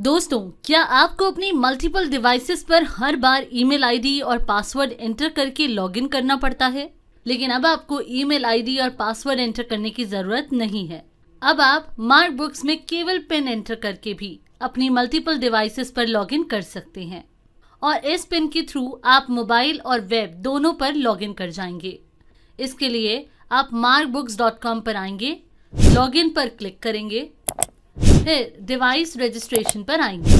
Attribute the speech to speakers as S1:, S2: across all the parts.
S1: दोस्तों, क्या आपको अपनी मल्टीपल डिवाइसेस पर हर बार ईमेल आईडी और पासवर्ड एंटर करके लॉगिन करना पड़ता है? लेकिन अब आपको ईमेल आईडी और पासवर्ड एंटर करने की ज़रूरत नहीं है। अब आप मार्क बुक्स में केवल पिन एंटर करके भी अपनी मल्टीपल डिवाइसेस पर लॉगिन कर सकते हैं। और इस पिन के थ्रू आप मोबाइल और वेब दोनों पर लॉगिन कर जाएँगे। इसके लिए आप markbooks.com पर आएँगे लॉगिन पर क्लिक करेंगे। फिर डिवाइस रजिस्ट्रेशन पर आएँगे।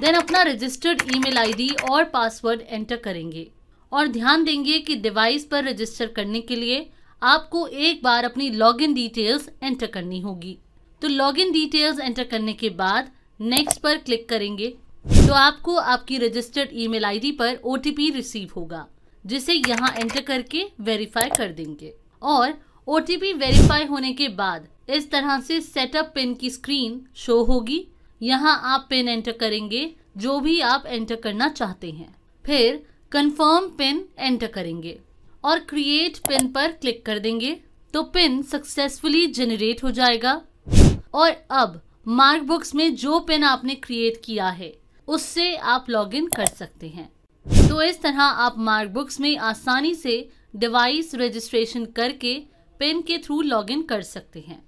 S1: देन अपना रजिस्टर्ड ईमेल आईडी और पासवर्ड एंटर करेंगे। और ध्यान देंगे कि डिवाइस पर रजिस्टर करने के लिए आपको एक बार अपनी लॉगिन डिटेल्स एंटर करनी होगी। तो लॉगिन डिटेल्स एंटर करने के बाद नेक्स्ट पर क्लिक करेंगे तो आपको आपकी रजिस्टर्ड ईमेल आईडी पर ओ रिसीव होगा, जिसे यहाँ एंटर करके वेरीफाई कर देंगे। और ओटीपी वेरीफाई होने के बाद इस तरह से सेटअप पिन की स्क्रीन शो होगी। यहाँ आप पिन एंटर करेंगे, जो भी आप एंटर करना चाहते हैं। फिर कंफर्म पिन एंटर करेंगे और क्रिएट पिन पर क्लिक कर देंगे। तो पिन सक्सेसफुली जनरेट हो जाएगा। और अब मार्क बुक्स में जो पिन आपने क्रिएट किया है, उससे आप लॉगिन कर सकते हैं। तो इस तरह आप मार्क बुक्स में आसानी से डिवाइस रजिस्ट्रेशन करके पिन के थ्रू लॉगिन कर सकते हैं।